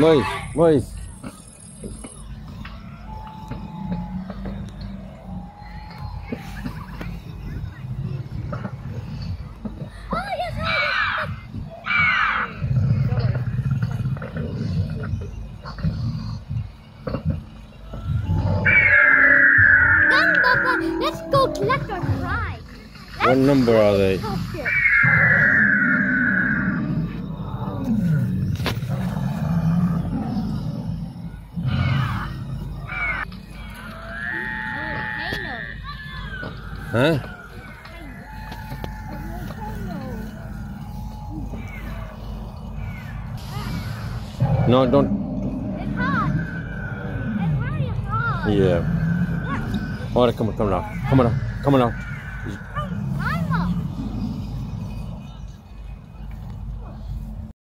Boys, boys. Yes, yes, Come, let's go collect our prize. What number are they? Huh? No, don't. It's hot. It's very hot. Yeah. Alright, come on, come on now. Come on now. Come on now.